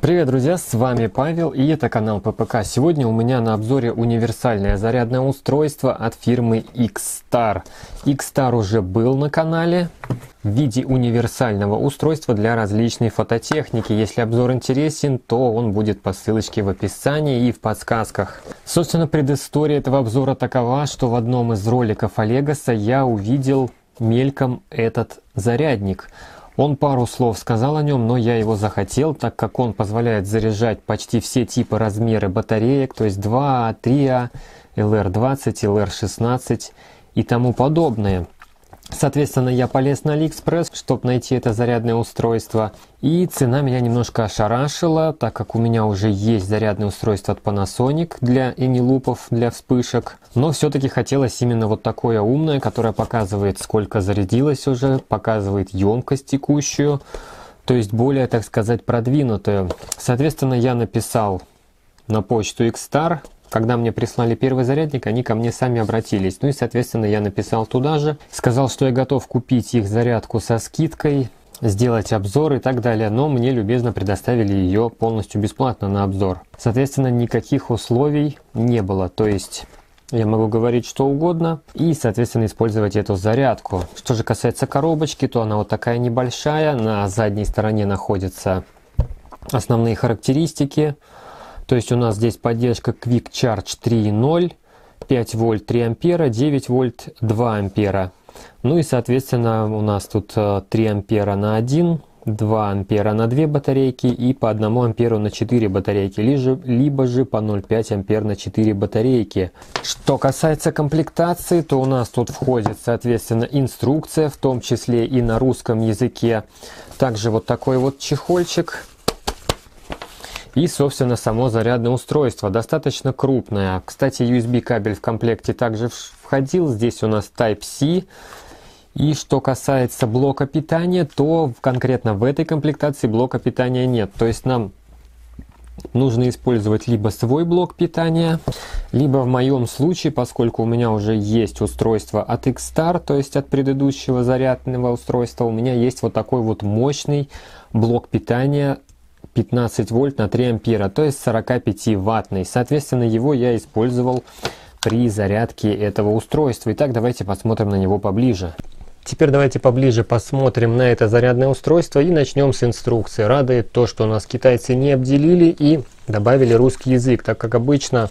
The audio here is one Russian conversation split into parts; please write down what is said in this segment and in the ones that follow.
Привет, друзья, с вами Павел и это канал ППК. Сегодня у меня на обзоре универсальное зарядное устройство от фирмы X-Star. X-Star уже был на канале в виде универсального устройства для различной фототехники. Если обзор интересен, то он будет по ссылочке в описании и в подсказках. Собственно, предыстория этого обзора такова, что в одном из роликов Олегаса я увидел мельком этот зарядник. Он пару слов сказал о нем, но я его захотел, так как он позволяет заряжать почти все типы размеры батареек, то есть 2А, 3А, LR20, LR16 и тому подобное. Соответственно, я полез на AliExpress, чтобы найти это зарядное устройство. И цена меня немножко ошарашила, так как у меня уже есть зарядное устройство от Panasonic для энилупов, для вспышек. Но все-таки хотелось именно вот такое умное, которое показывает, сколько зарядилось уже, показывает емкость текущую. То есть более, так сказать, продвинутую. Соответственно, я написал на почту Xstar, когда мне прислали первый зарядник, они ко мне сами обратились. Ну и, соответственно, я написал туда же. Сказал, что я готов купить их зарядку со скидкой, сделать обзор и так далее, но мне любезно предоставили ее полностью бесплатно на обзор. Соответственно, никаких условий не было, то есть я могу говорить что угодно и, соответственно, использовать эту зарядку. Что же касается коробочки, то она вот такая небольшая, на задней стороне находятся основные характеристики, то есть у нас здесь поддержка Quick Charge 3.0, 5 вольт 3 ампера, 9 вольт 2 ампера. Ну и соответственно у нас тут 3 э, ампера на 1, 2 ампера на 2 батарейки и по 1 амперу на 4 батарейки, либо же по 0,5 ампер на 4 батарейки. Что касается комплектации, то у нас тут входит соответственно инструкция, в том числе и на русском языке. Также вот такой вот чехольчик и, собственно, само зарядное устройство достаточно крупное. Кстати, USB кабель в комплекте также входил. Здесь у нас Type-C. И что касается блока питания, то конкретно в этой комплектации блока питания нет. То есть нам нужно использовать либо свой блок питания, либо в моем случае, поскольку у меня уже есть устройство от Xstar, то есть от предыдущего зарядного устройства, у меня есть вот такой вот мощный блок питания 15 вольт на 3 ампера, то есть 45 ваттный. Соответственно, его я использовал при зарядке этого устройства. Итак, давайте посмотрим на него поближе. Теперь давайте поближе посмотрим на это зарядное устройство и начнем с инструкции. Радует то, что у нас китайцы не обделили и добавили русский язык, так как обычно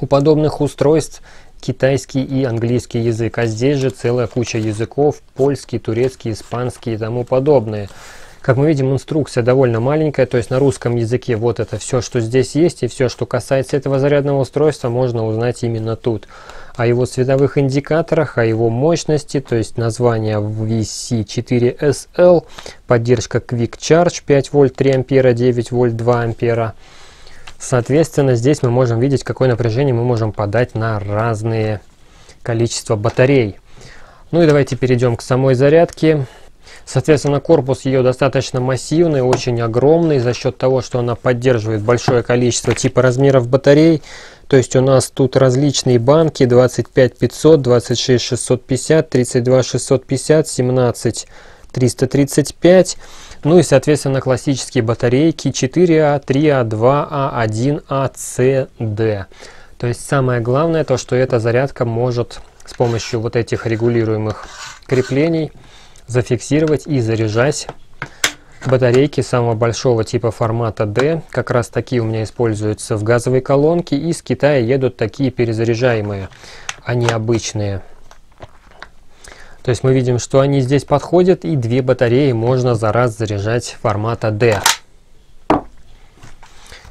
у подобных устройств китайский и английский язык, а здесь же целая куча языков, польский, турецкий, испанский и тому подобное. Как мы видим, инструкция довольно маленькая, то есть на русском языке вот это все, что здесь есть, и все, что касается этого зарядного устройства, можно узнать именно тут. О его световых индикаторах, о его мощности, то есть название VC4SL, поддержка Quick Charge 5 вольт 3 ампера, 9 вольт 2 ампера. Соответственно, здесь мы можем видеть, какое напряжение мы можем подать на разные количества батарей. Ну и давайте перейдем к самой зарядке. Соответственно, корпус ее достаточно массивный, очень огромный за счет того, что она поддерживает большое количество типа размеров батарей. То есть у нас тут различные банки 25 500, 26 650, 32 650, 17 335. Ну и, соответственно, классические батарейки 4А, 3А, 2А, 1А, С, Д. То есть самое главное то, что эта зарядка может с помощью вот этих регулируемых креплений зафиксировать и заряжать батарейки самого большого типа формата D. Как раз такие у меня используются в газовой колонке. Из Китая едут такие перезаряжаемые, они обычные. То есть мы видим, что они здесь подходят и две батареи можно за раз заряжать формата D.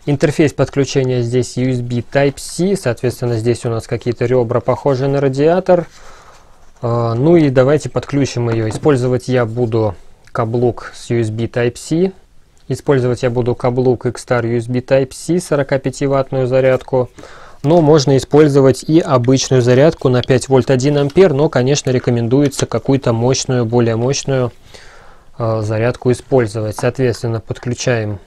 Интерфейс подключения здесь USB Type-C, соответственно здесь у нас какие-то ребра похожие на радиатор. А, ну и давайте подключим ее. Использовать я буду каблук с USB Type-C. Использовать я буду каблук X-Star USB Type-C 45 ваттную зарядку. Но можно использовать и обычную зарядку на 5 вольт 1 ампер, но, конечно, рекомендуется какую-то мощную, более мощную э, зарядку использовать. Соответственно, подключаем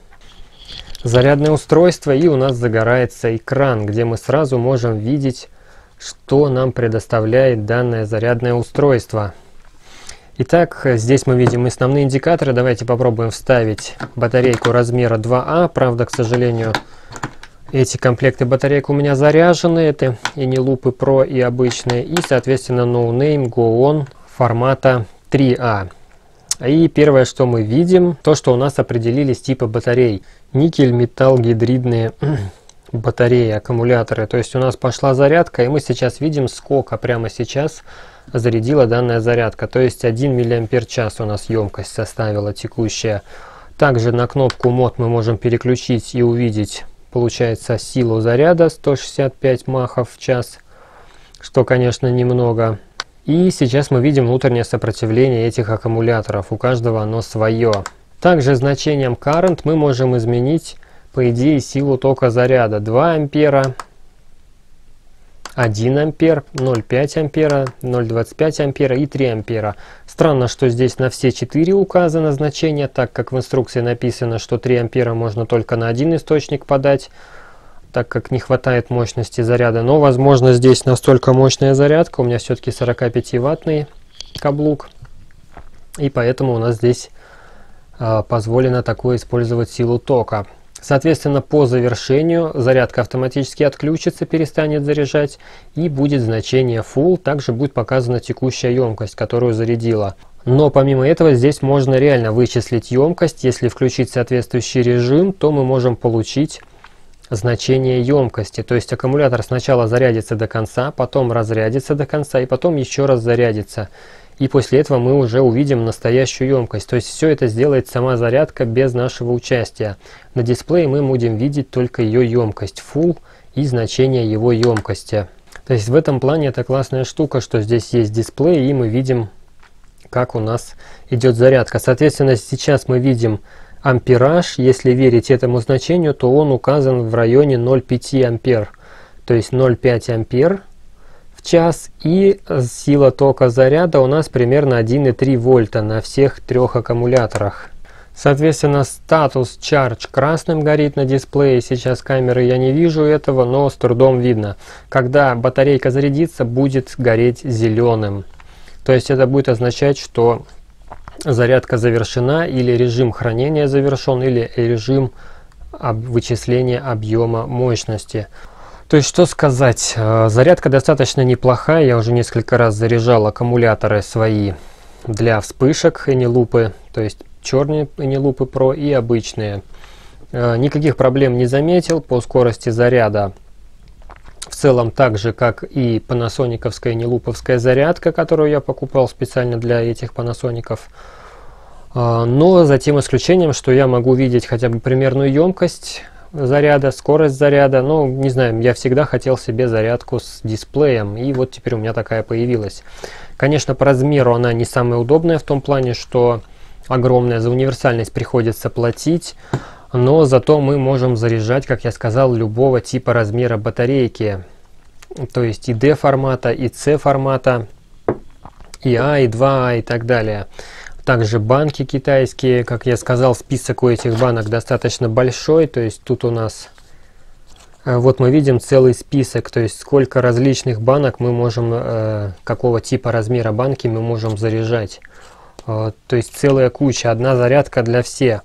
зарядное устройство и у нас загорается экран, где мы сразу можем видеть что нам предоставляет данное зарядное устройство. Итак, здесь мы видим основные индикаторы. Давайте попробуем вставить батарейку размера 2А. А. Правда, к сожалению, эти комплекты батареек у меня заряжены. Это и не лупы Pro, и обычные. И, соответственно, No Name Go On формата 3А. И первое, что мы видим, то, что у нас определились типы батарей. Никель, металл, гидридные батареи, аккумуляторы. То есть у нас пошла зарядка, и мы сейчас видим, сколько прямо сейчас зарядила данная зарядка. То есть 1 мАч у нас емкость составила текущая. Также на кнопку мод мы можем переключить и увидеть, получается, силу заряда 165 махов в час, что, конечно, немного. И сейчас мы видим внутреннее сопротивление этих аккумуляторов. У каждого оно свое. Также значением current мы можем изменить, по идее, силу тока заряда. 2 ампера, 1 ампер, 0,5 ампера, 0,25 ампера и 3 ампера. Странно, что здесь на все 4 указано значение, так как в инструкции написано, что 3 ампера можно только на один источник подать, так как не хватает мощности заряда. Но, возможно, здесь настолько мощная зарядка, у меня все-таки 45-ваттный каблук, и поэтому у нас здесь э, позволено такое использовать силу тока. Соответственно, по завершению зарядка автоматически отключится, перестанет заряжать и будет значение full. Также будет показана текущая емкость, которую зарядила. Но помимо этого здесь можно реально вычислить емкость. Если включить соответствующий режим, то мы можем получить значение емкости. То есть аккумулятор сначала зарядится до конца, потом разрядится до конца и потом еще раз зарядится. И после этого мы уже увидим настоящую емкость. То есть все это сделает сама зарядка без нашего участия. На дисплее мы будем видеть только ее емкость full и значение его емкости. То есть в этом плане это классная штука, что здесь есть дисплей и мы видим, как у нас идет зарядка. Соответственно, сейчас мы видим ампераж. Если верить этому значению, то он указан в районе 0,5 ампер. То есть 0,5 ампер час и сила тока заряда у нас примерно 1,3 вольта на всех трех аккумуляторах. Соответственно, статус Charge красным горит на дисплее. Сейчас камеры я не вижу этого, но с трудом видно. Когда батарейка зарядится, будет гореть зеленым. То есть это будет означать, что зарядка завершена или режим хранения завершен, или режим вычисления объема мощности. То есть, что сказать, э, зарядка достаточно неплохая, я уже несколько раз заряжал аккумуляторы свои для вспышек Энилупы, то есть черные Энилупы Pro и обычные. Э, никаких проблем не заметил по скорости заряда. В целом так же, как и панасониковская нелуповская зарядка, которую я покупал специально для этих панасоников. Э, но за тем исключением, что я могу видеть хотя бы примерную емкость заряда, скорость заряда. Ну, не знаю, я всегда хотел себе зарядку с дисплеем, и вот теперь у меня такая появилась. Конечно, по размеру она не самая удобная в том плане, что огромная за универсальность приходится платить, но зато мы можем заряжать, как я сказал, любого типа размера батарейки. То есть и D формата, и C формата, и А, и 2А, и так далее. Также банки китайские, как я сказал, список у этих банок достаточно большой, то есть тут у нас, э, вот мы видим целый список, то есть сколько различных банок мы можем, э, какого типа размера банки мы можем заряжать. Э, то есть целая куча, одна зарядка для всех.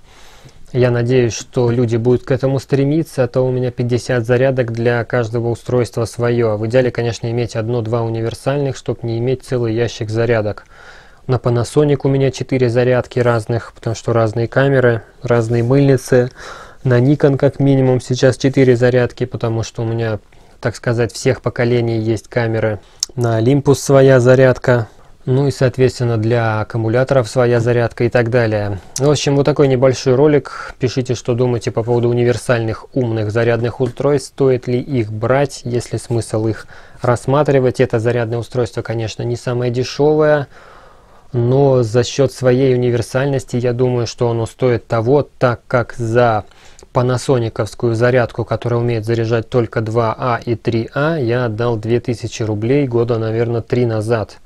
Я надеюсь, что люди будут к этому стремиться, а то у меня 50 зарядок для каждого устройства свое. В идеале, конечно, иметь одно-два универсальных, чтобы не иметь целый ящик зарядок. На Panasonic у меня 4 зарядки разных, потому что разные камеры, разные мыльницы. На Nikon как минимум сейчас 4 зарядки, потому что у меня, так сказать, всех поколений есть камеры. На Olympus своя зарядка, ну и, соответственно, для аккумуляторов своя зарядка и так далее. В общем, вот такой небольшой ролик. Пишите, что думаете по поводу универсальных умных зарядных устройств. Стоит ли их брать, есть ли смысл их рассматривать. Это зарядное устройство, конечно, не самое дешевое но за счет своей универсальности я думаю, что оно стоит того, так как за панасониковскую зарядку, которая умеет заряжать только 2А а и 3А, а, я отдал 2000 рублей года, наверное, 3 назад.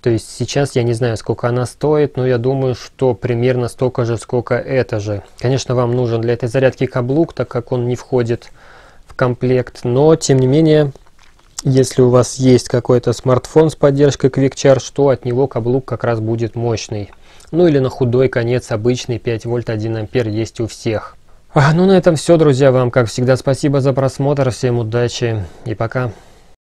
То есть сейчас я не знаю, сколько она стоит, но я думаю, что примерно столько же, сколько это же. Конечно, вам нужен для этой зарядки каблук, так как он не входит в комплект, но тем не менее Если у вас есть какой-то смартфон с поддержкой Quick Charge, то от него каблук как раз будет мощный. Ну или на худой конец обычный 5 вольт 1 ампер есть у всех. А, ну на этом все, друзья. Вам, как всегда, спасибо за просмотр. Всем удачи и пока.